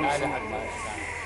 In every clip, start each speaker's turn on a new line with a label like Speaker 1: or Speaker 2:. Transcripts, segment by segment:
Speaker 1: I don't have much time.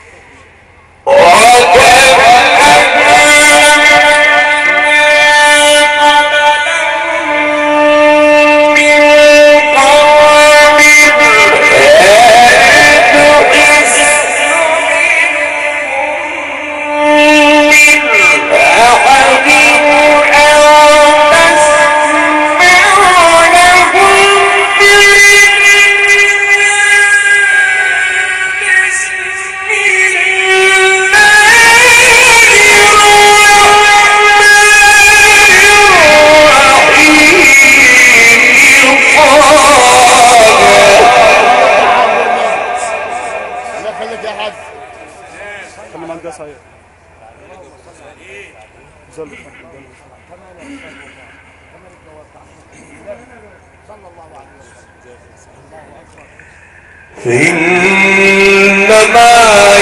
Speaker 2: إنما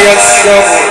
Speaker 2: يسرناه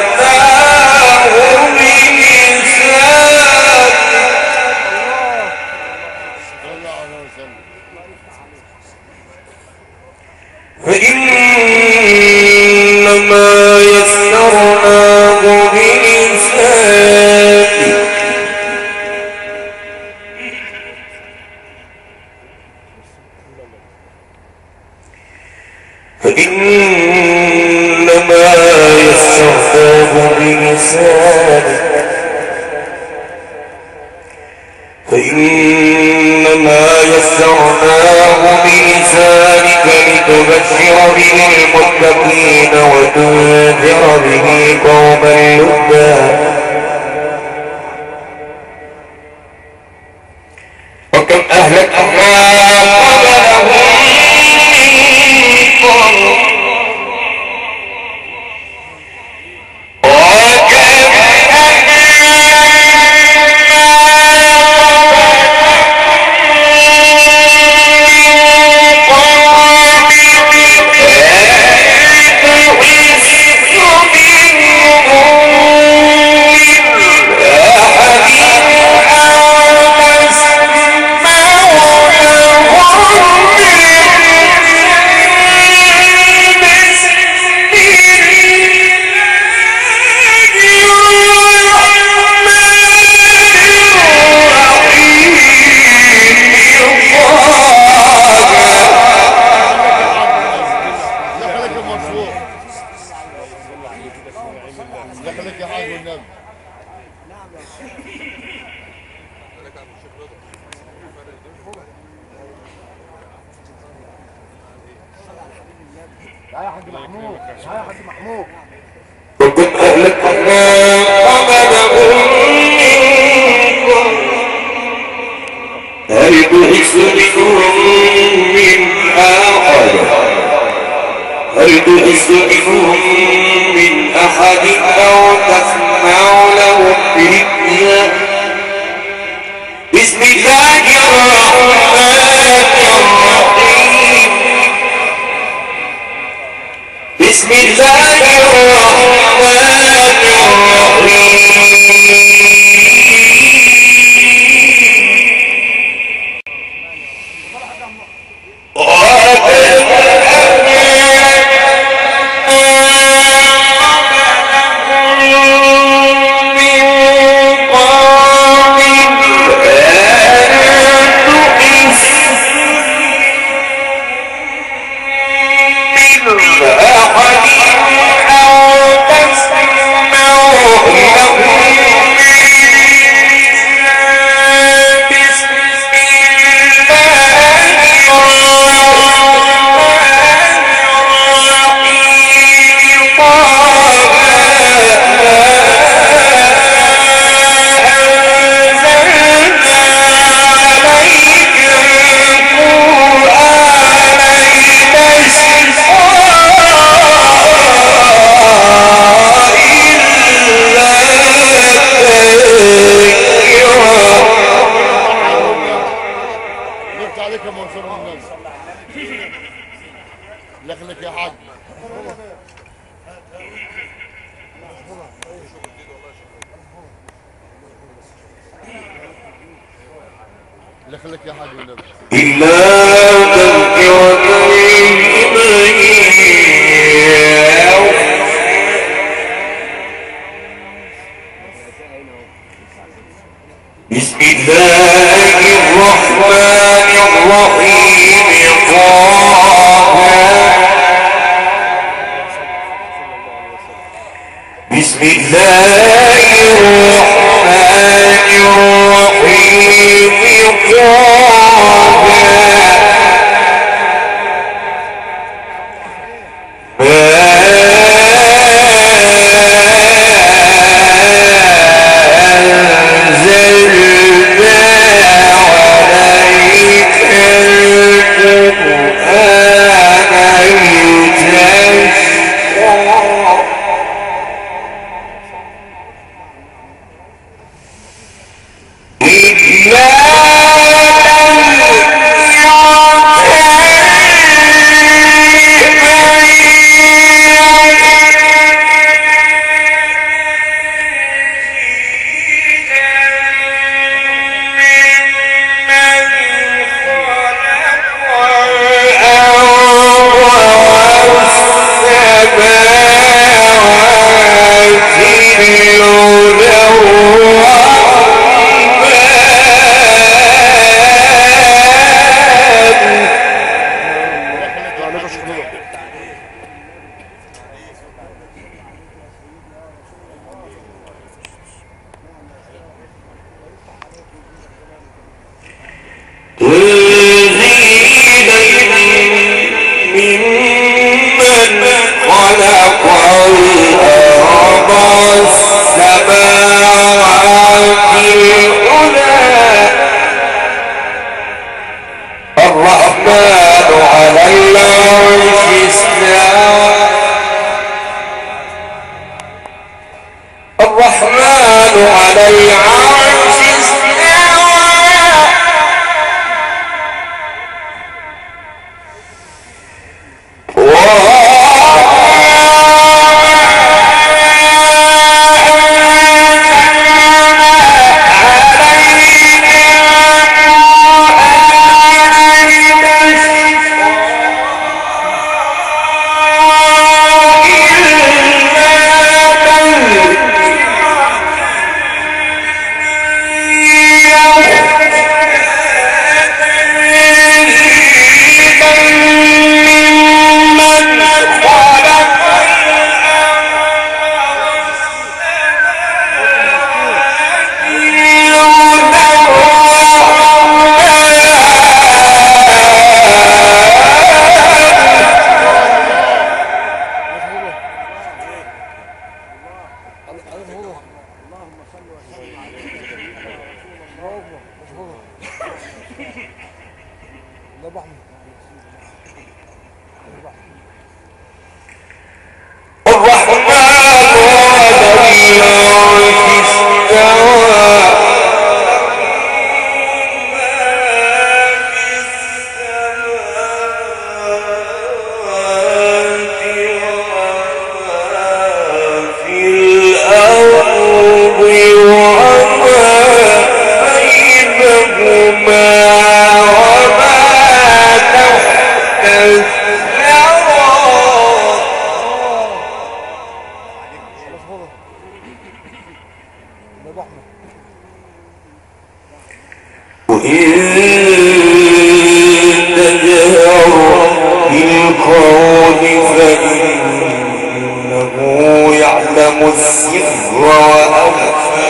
Speaker 2: بلسانك لتبشر به المتقين وتنذر به قوما لدا وقد أهلكنا قبلهم منكم هل منهم من أحد هل منهم من أحد أو تسمع لهم ركيا بسم الله
Speaker 3: يخليك يا حاج. يخليك يا حاج
Speaker 2: الرحمن على العالم وصل على رسول الله. الله اكبر الله احمد يعلم السر وأخفى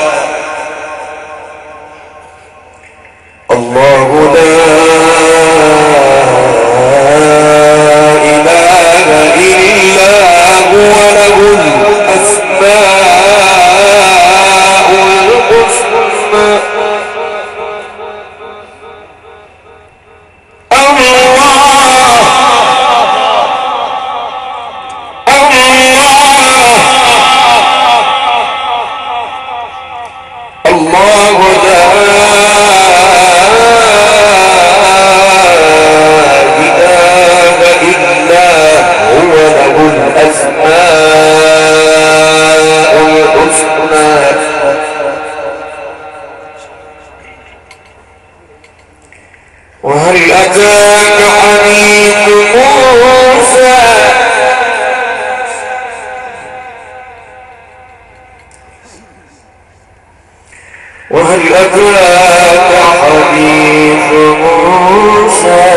Speaker 2: هل أتاك حديث موسى.